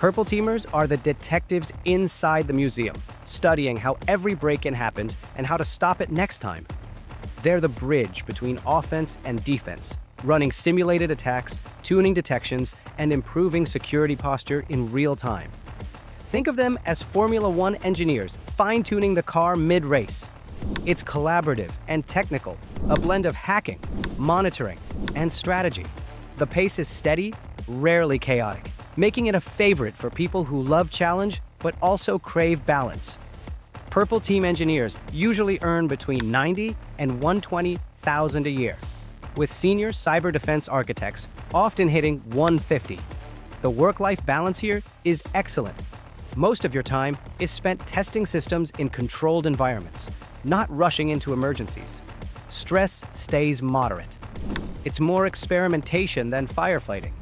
Purple Teamers are the detectives inside the museum, studying how every break-in happened and how to stop it next time. They're the bridge between offense and defense, running simulated attacks, tuning detections, and improving security posture in real time. Think of them as Formula One engineers fine-tuning the car mid-race. It's collaborative and technical, a blend of hacking, monitoring, and strategy. The pace is steady, rarely chaotic, making it a favorite for people who love challenge but also crave balance. Purple Team engineers usually earn between 90 and 120,000 a year, with senior cyber defense architects often hitting 150. The work-life balance here is excellent. Most of your time is spent testing systems in controlled environments, not rushing into emergencies. Stress stays moderate. It's more experimentation than firefighting.